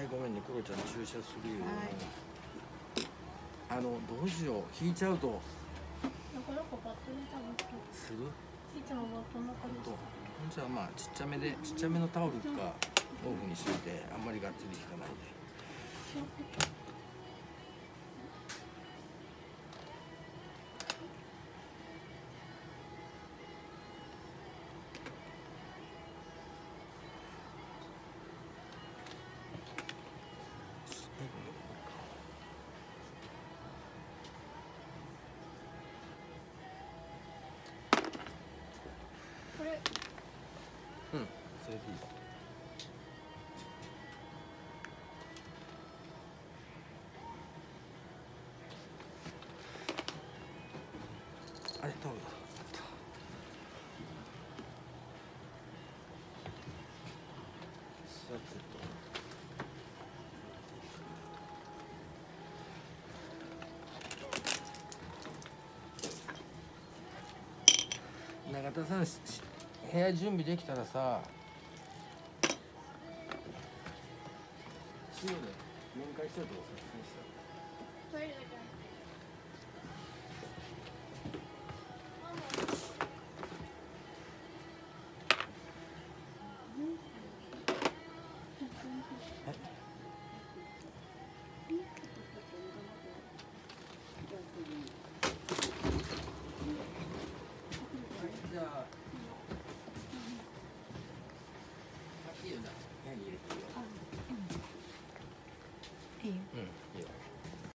はいごめんねクロちゃん注射するよ、はい。あのどうしよう引いちゃうと。なかなかバッテリー多分する？いつもはこんな感本じ当じゃあまあちっちゃめでちっちゃめのタオルか毛布にしといてあんまりがっつり引かないでこれうん。それでいい。あれタオルださてと。永田さんしし部屋準備できたらさ。塩で面会したらどうする？トイレだけ嗯。